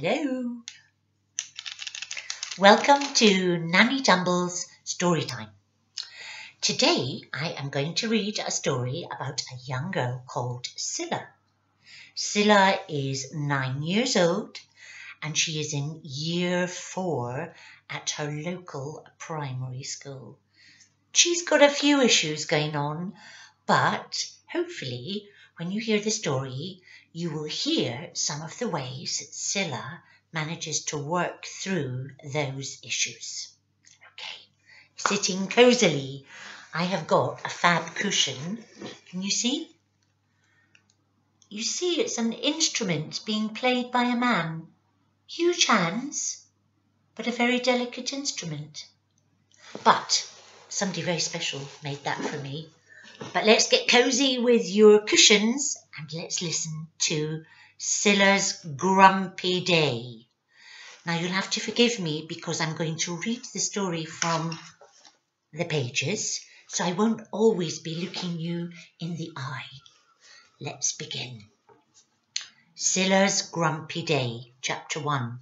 Hello. Welcome to Nanny Tumble's Story Time. Today I am going to read a story about a young girl called Cilla. Cilla is nine years old and she is in year four at her local primary school. She's got a few issues going on, but hopefully when you hear the story, you will hear some of the ways that Cilla manages to work through those issues. Okay, sitting cozily, I have got a fab cushion. Can you see? You see, it's an instrument being played by a man. Huge hands, but a very delicate instrument. But somebody very special made that for me. But let's get cozy with your cushions and let's listen to Cilla's Grumpy Day. Now you'll have to forgive me because I'm going to read the story from the pages, so I won't always be looking you in the eye. Let's begin. Cilla's Grumpy Day, Chapter 1.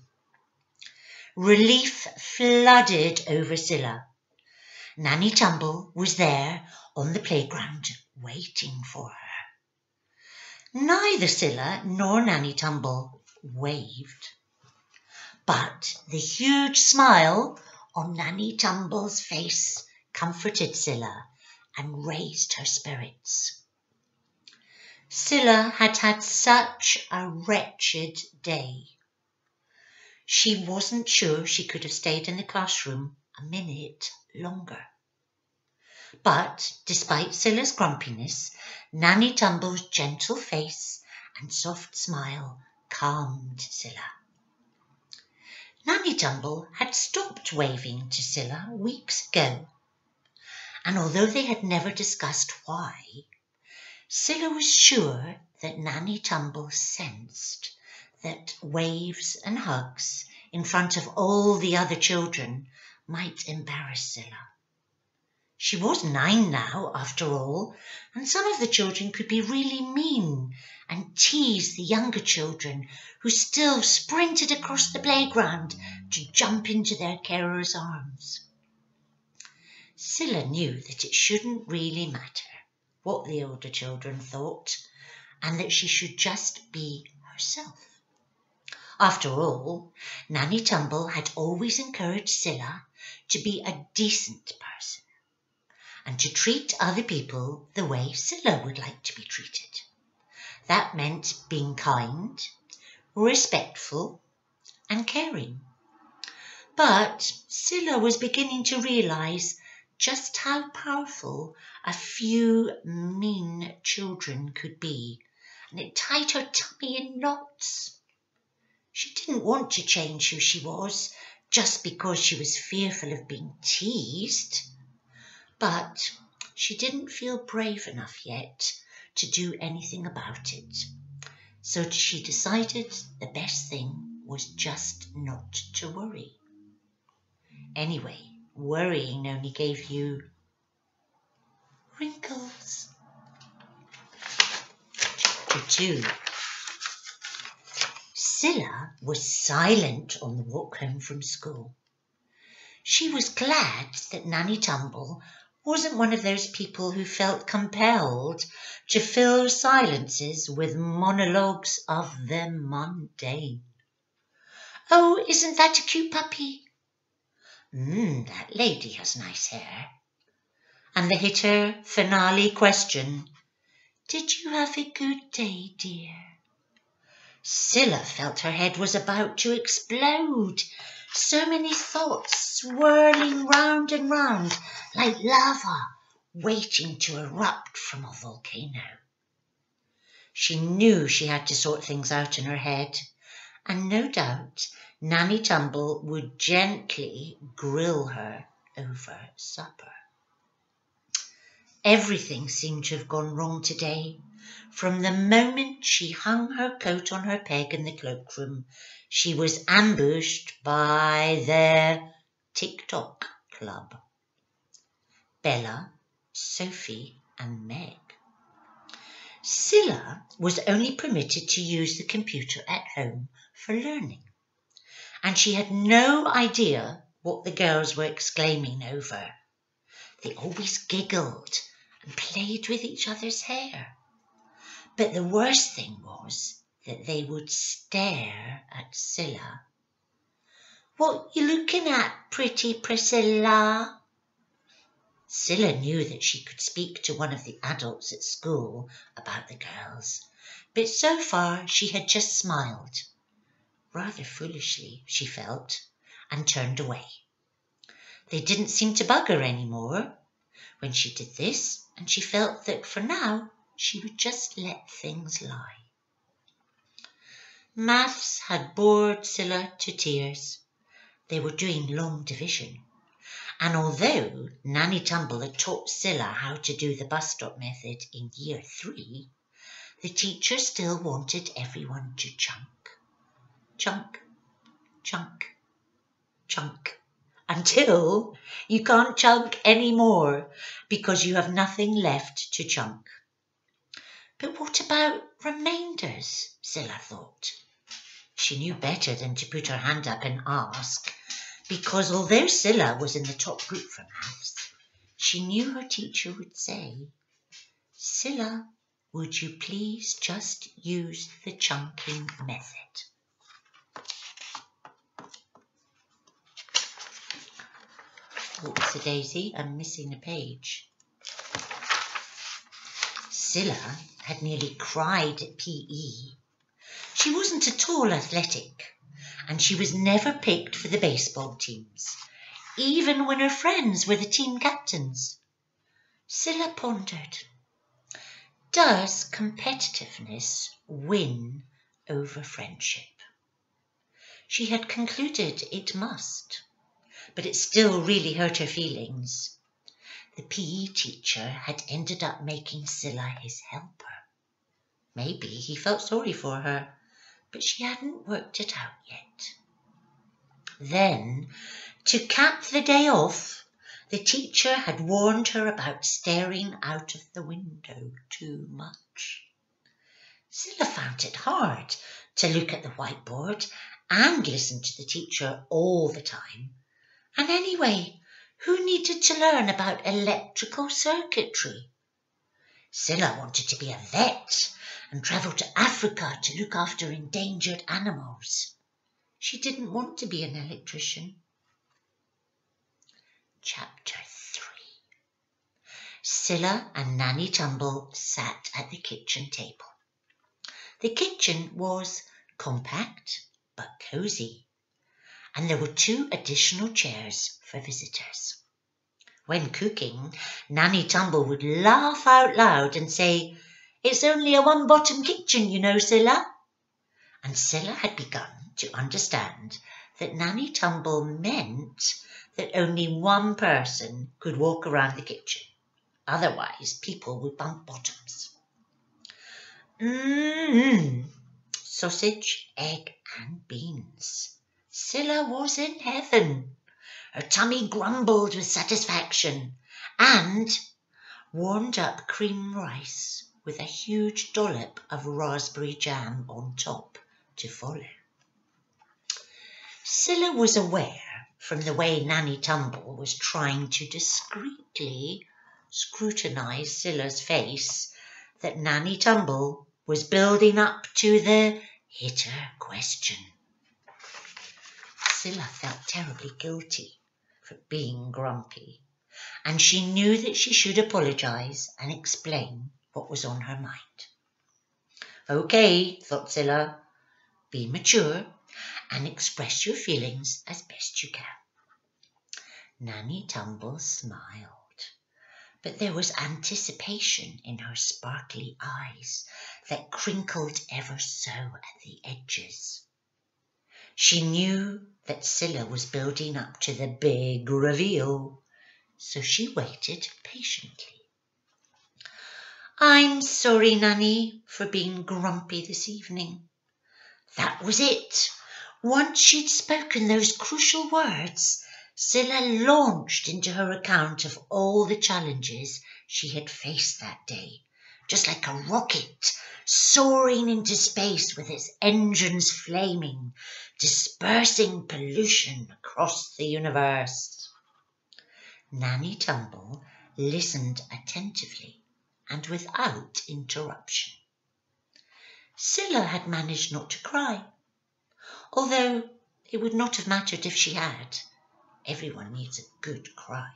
Relief flooded over Cilla. Nanny Tumble was there on the playground waiting for her. Neither Cilla nor Nanny Tumble waved. But the huge smile on Nanny Tumble's face comforted Cilla and raised her spirits. Cilla had had such a wretched day. She wasn't sure she could have stayed in the classroom a minute longer. But despite Cilla's grumpiness, Nanny Tumble's gentle face and soft smile calmed Cilla. Nanny Tumble had stopped waving to Cilla weeks ago, and although they had never discussed why, Cilla was sure that Nanny Tumble sensed that waves and hugs in front of all the other children might embarrass Cilla. She was nine now, after all, and some of the children could be really mean and tease the younger children who still sprinted across the playground to jump into their carers' arms. Cilla knew that it shouldn't really matter what the older children thought and that she should just be herself. After all, Nanny Tumble had always encouraged Cilla to be a decent person and to treat other people the way Cilla would like to be treated. That meant being kind, respectful, and caring. But Cilla was beginning to realize just how powerful a few mean children could be, and it tied her tummy in knots. She didn't want to change who she was just because she was fearful of being teased. But she didn't feel brave enough yet to do anything about it. So she decided the best thing was just not to worry. Anyway, worrying only gave you wrinkles. Chapter 2 Cilla was silent on the walk home from school. She was glad that Nanny Tumble wasn't one of those people who felt compelled to fill silences with monologues of the mundane. Oh, isn't that a cute puppy? Mmm, that lady has nice hair. And the hitter finale question, Did you have a good day, dear? Cilla felt her head was about to explode so many thoughts swirling round and round like lava waiting to erupt from a volcano. She knew she had to sort things out in her head, and no doubt Nanny Tumble would gently grill her over supper. Everything seemed to have gone wrong today. From the moment she hung her coat on her peg in the cloakroom she was ambushed by their TikTok club. Bella, Sophie, and Meg. Cilla was only permitted to use the computer at home for learning. and she had no idea what the girls were exclaiming over. They always giggled and played with each other's hair. But the worst thing was that they would stare at Cilla. What you looking at, pretty Priscilla? Cilla knew that she could speak to one of the adults at school about the girls, but so far she had just smiled, rather foolishly, she felt, and turned away. They didn't seem to bug her any more when she did this, and she felt that for now she would just let things lie. Maths had bored Cilla to tears. They were doing long division. And although Nanny Tumble had taught Cilla how to do the bus stop method in year three, the teacher still wanted everyone to chunk. Chunk, chunk, chunk, until you can't chunk any more because you have nothing left to chunk. But what about remainders? Cilla thought. She knew better than to put her hand up and ask, because although Cilla was in the top group for maths, she knew her teacher would say, Cilla, would you please just use the chunking method? Oops, a daisy, I'm missing a page. Cilla had nearly cried at PE she wasn't at all athletic, and she was never picked for the baseball teams, even when her friends were the team captains. Cilla pondered. Does competitiveness win over friendship? She had concluded it must, but it still really hurt her feelings. The PE teacher had ended up making Cilla his helper. Maybe he felt sorry for her but she hadn't worked it out yet. Then, to cap the day off, the teacher had warned her about staring out of the window too much. Cilla found it hard to look at the whiteboard and listen to the teacher all the time. And anyway, who needed to learn about electrical circuitry? Cilla wanted to be a vet and travel to Africa to look after endangered animals. She didn't want to be an electrician. Chapter 3 Cilla and Nanny Tumble sat at the kitchen table. The kitchen was compact but cosy, and there were two additional chairs for visitors. When cooking, Nanny Tumble would laugh out loud and say, it's only a one bottom kitchen, you know, Cilla. And Cilla had begun to understand that Nanny Tumble meant that only one person could walk around the kitchen. Otherwise, people would bump bottoms. Mmm, sausage, egg, and beans. Cilla was in heaven. Her tummy grumbled with satisfaction, and warmed up cream rice with a huge dollop of raspberry jam on top to follow. Cilla was aware from the way Nanny Tumble was trying to discreetly scrutinize Cilla's face that Nanny Tumble was building up to the hitter question. Cilla felt terribly guilty for being grumpy, and she knew that she should apologize and explain what was on her mind. Okay, thought Cilla, be mature and express your feelings as best you can. Nanny Tumble smiled, but there was anticipation in her sparkly eyes that crinkled ever so at the edges. She knew that Cilla was building up to the big reveal, so she waited patiently. I'm sorry, Nanny, for being grumpy this evening. That was it. Once she'd spoken those crucial words, Cilla launched into her account of all the challenges she had faced that day just like a rocket, soaring into space with its engines flaming, dispersing pollution across the universe. Nanny Tumble listened attentively and without interruption. Cilla had managed not to cry, although it would not have mattered if she had. Everyone needs a good cry.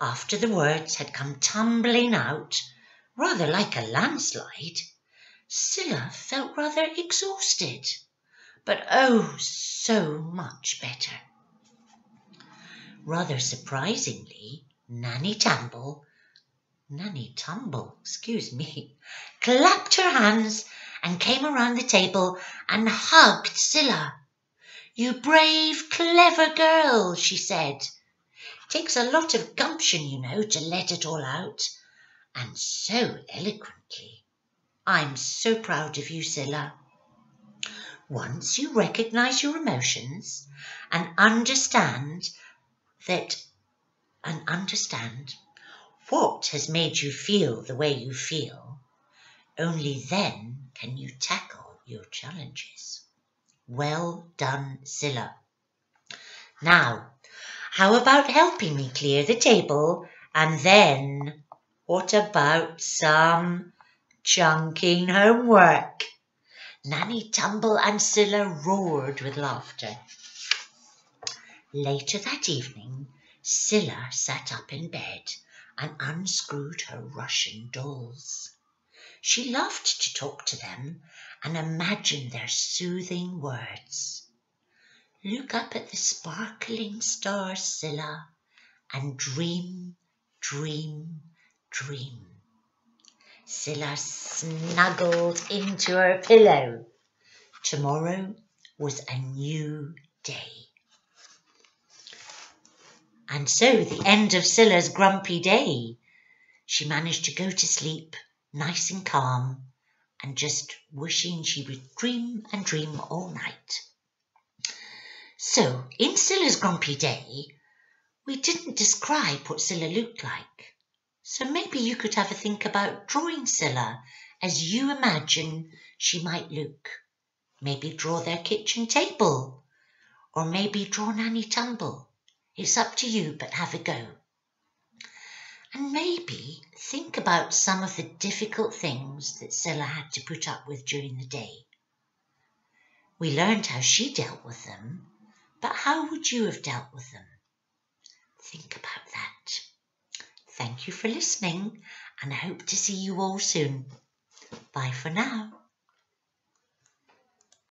After the words had come tumbling out, rather like a landslide, Cilla felt rather exhausted, but oh, so much better. Rather surprisingly, Nanny Tumble, Nanny Tumble, excuse me, clapped her hands and came around the table and hugged Cilla. You brave, clever girl, she said. Takes a lot of gumption, you know, to let it all out. And so eloquently. I'm so proud of you, Cilla. Once you recognize your emotions and understand that and understand what has made you feel the way you feel, only then can you tackle your challenges. Well done, Cilla. Now, how about helping me clear the table and then what about some chunking homework? Nanny Tumble and Cilla roared with laughter. Later that evening, Cilla sat up in bed and unscrewed her Russian dolls. She loved to talk to them and imagine their soothing words. Look up at the sparkling stars, Cilla, and dream, dream, dream. Cilla snuggled into her pillow. Tomorrow was a new day. And so the end of Cilla's grumpy day. She managed to go to sleep nice and calm and just wishing she would dream and dream all night. So, in Cilla's grumpy day, we didn't describe what Cilla looked like. So maybe you could have a think about drawing Cilla as you imagine she might look. Maybe draw their kitchen table, or maybe draw Nanny Tumble. It's up to you, but have a go. And maybe think about some of the difficult things that Cilla had to put up with during the day. We learned how she dealt with them, but how would you have dealt with them? Think about that. Thank you for listening, and I hope to see you all soon. Bye for now.